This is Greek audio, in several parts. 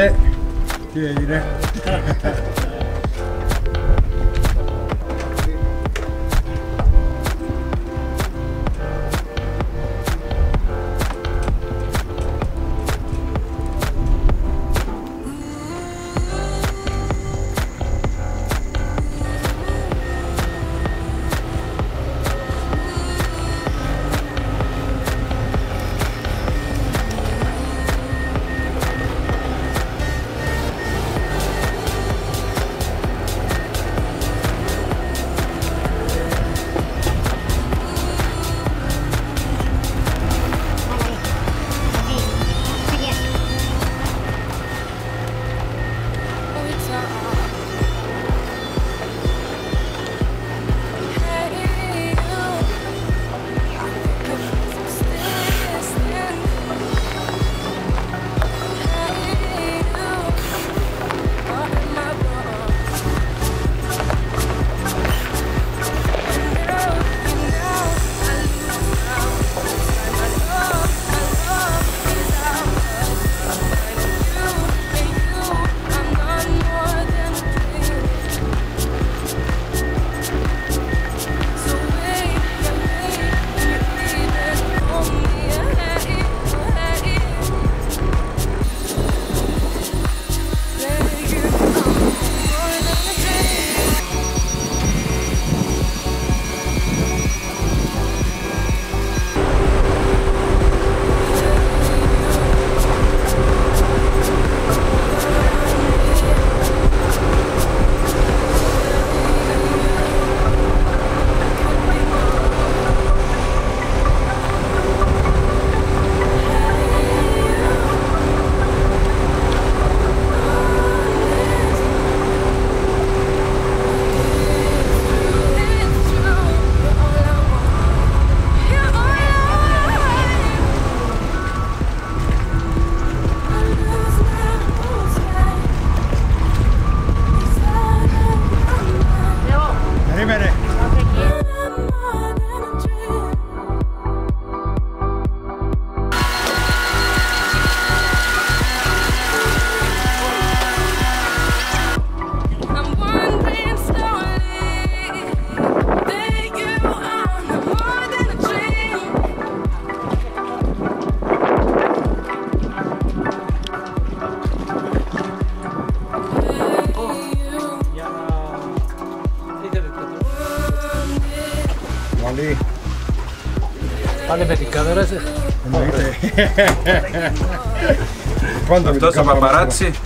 de güle güle. Βαλή, Πάλι με την κάμερα σε. εννοείται. Πάντα με την Αυτός ο κάμερα παπαράτσι. μας.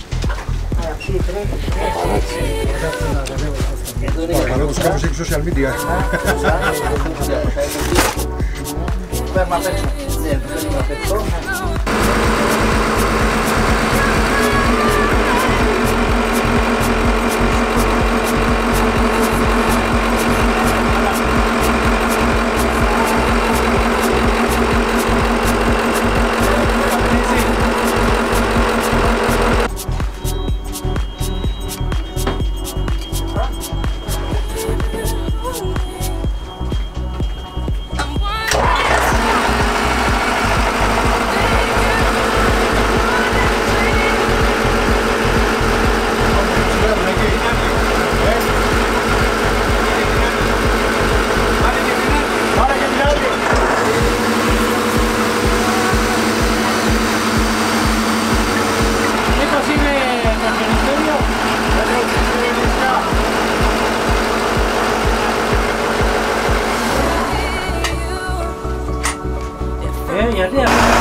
Παρακαλώ τους κάπως έχει social media. I'm 哎，也这样。